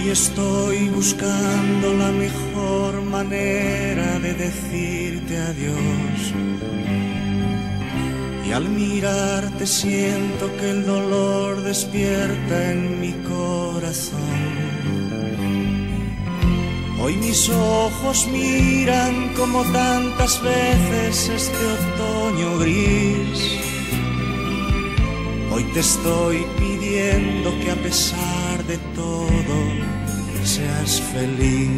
Hoy estoy buscando la mejor manera de decirte adiós. Y al mirarte siento que el dolor despierta en mi corazón. Hoy mis ojos miran como tantas veces este otoño gris. Hoy te estoy pidiendo que a pesar de todo seas feliz.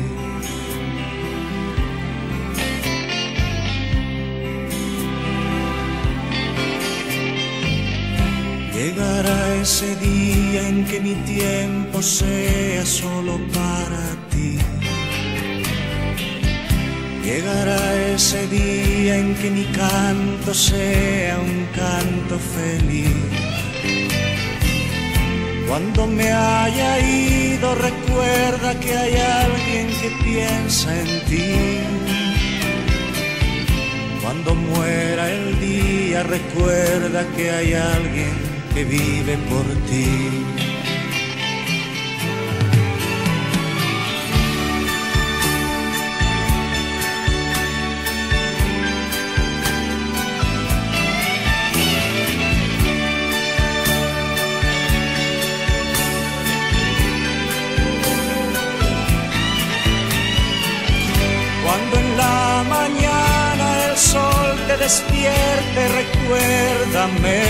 Llegará ese día en que mi tiempo sea solo para ti. Llegará ese día en que mi canto sea un canto feliz. Cuando me haya ido recuerda que hay alguien que piensa en ti. Cuando muera el día recuerda que hay alguien que vive por ti. Despierte, recuérdame.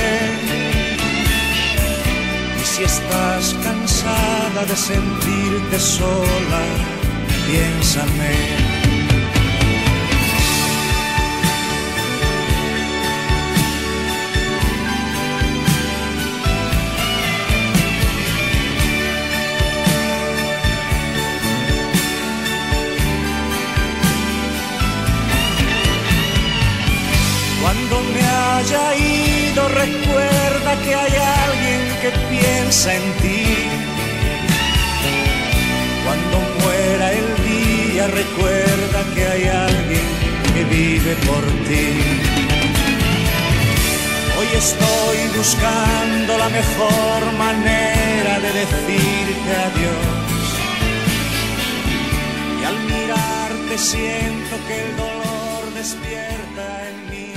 Y si estás cansada de sentirte sola, piénsame. Cuando me haya ido, recuerda que hay alguien que piensa en ti. Cuando muera el día, recuerda que hay alguien que vive por ti. Hoy estoy buscando la mejor manera de decirte adiós. Y al mirarte siento que el dolor despierta en mí